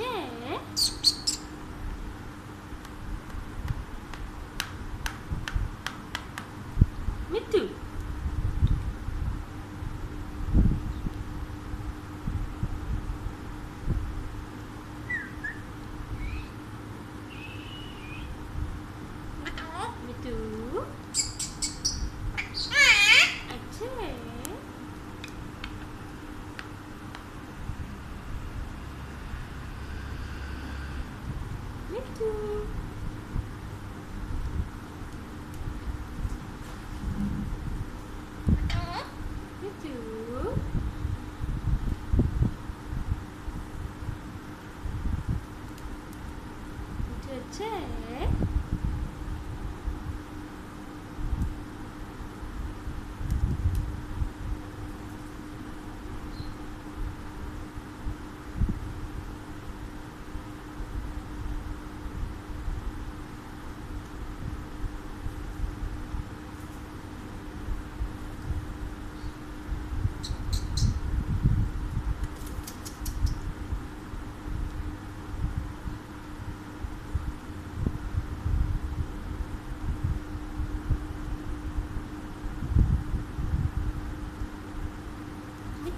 Che. Me too. Me too. Me too. Thank you. Check.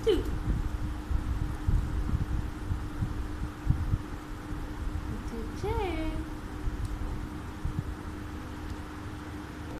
对。